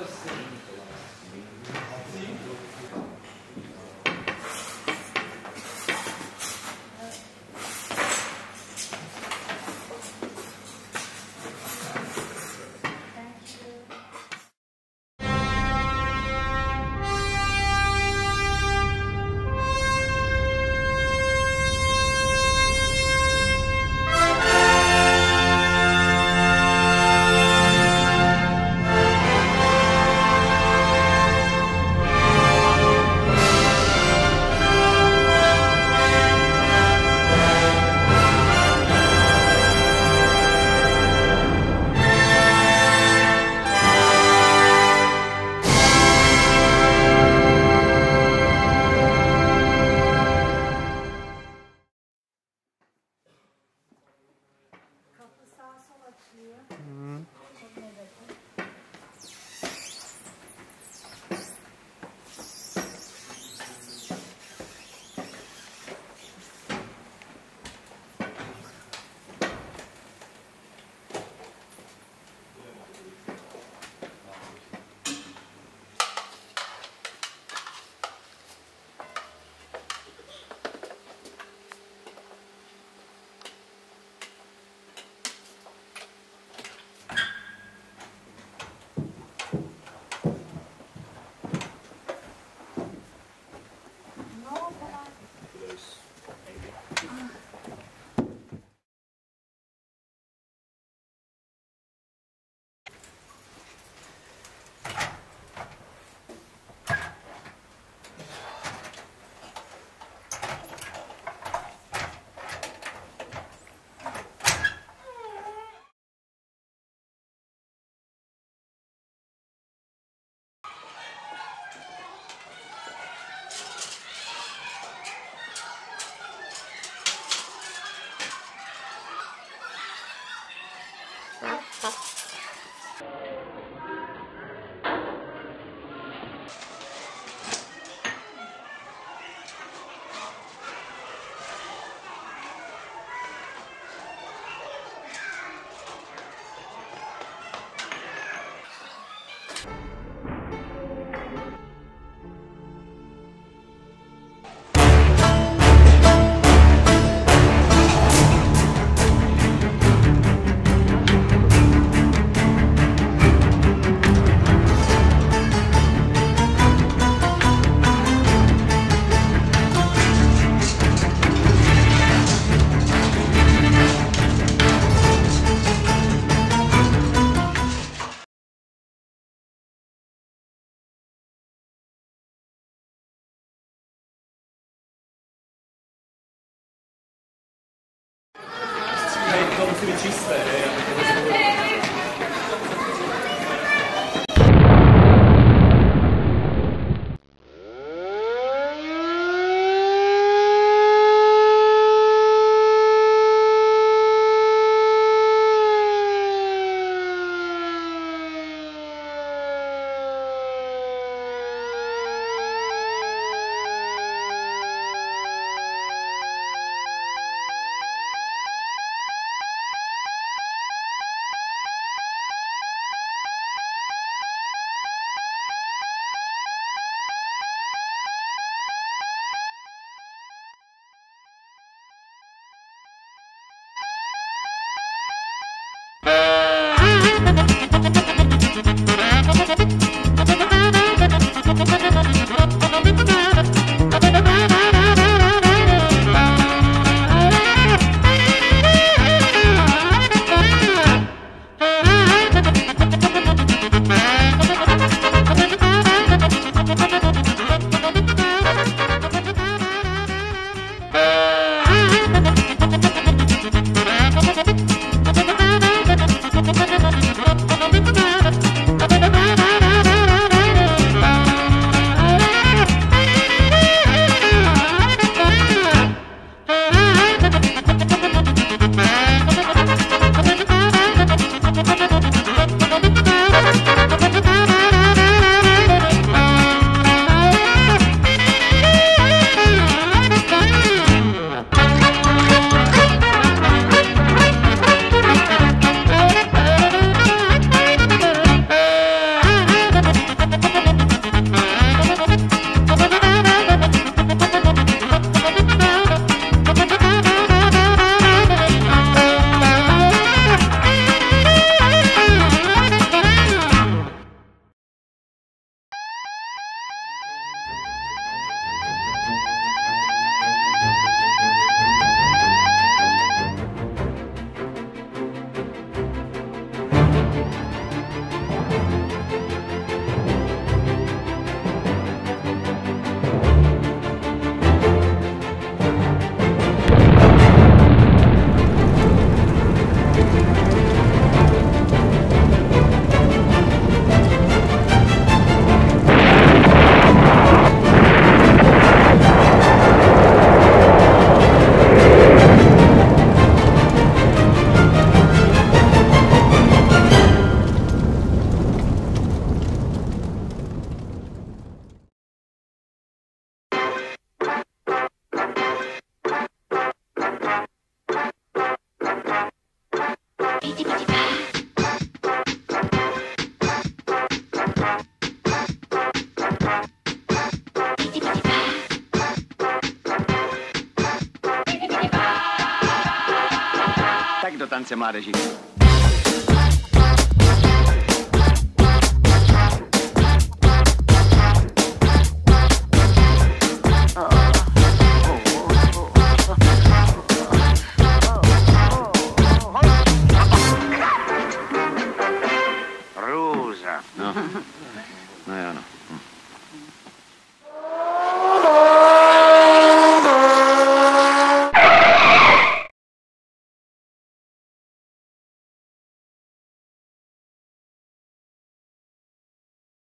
pues 음. внутри чистая. mare, gente.